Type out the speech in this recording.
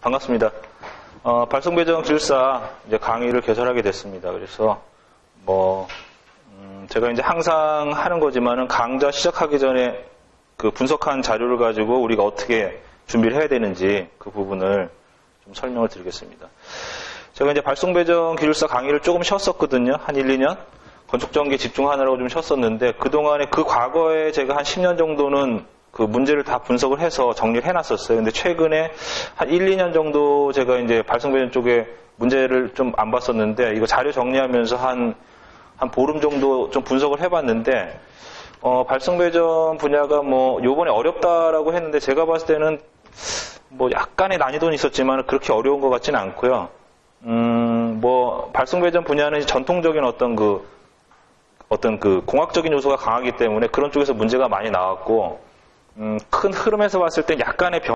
반갑습니다. 어, 발송배정 기술사 이제 강의를 개설하게 됐습니다. 그래서 뭐 음, 제가 이제 항상 하는 거지만은 강좌 시작하기 전에 그 분석한 자료를 가지고 우리가 어떻게 준비를 해야 되는지 그 부분을 좀 설명을 드리겠습니다. 제가 이제 발송배정 기술사 강의를 조금 쉬었었거든요. 한 1, 2년. 건축전기에 집중하느라고 좀 쉬었었는데 그동안에 그 과거에 제가 한 10년 정도는 그 문제를 다 분석을 해서 정리를 해놨었어요. 근데 최근에 한 1, 2년 정도 제가 이제 발송배전 쪽에 문제를 좀 안 봤었는데 이거 자료 정리하면서 한, 한 보름 정도 좀 분석을 해봤는데 어, 발송배전 분야가 뭐 요번에 어렵다라고 했는데 제가 봤을 때는 뭐 약간의 난이도는 있었지만 그렇게 어려운 것 같지는 않고요. 음, 뭐 발송배전 분야는 전통적인 어떤 그 어떤 그 공학적인 요소가 강하기 때문에 그런 쪽에서 문제가 많이 나왔고 음, 큰 흐름에서 봤을 때 약간의 변